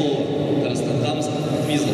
слово Константамс Твизл.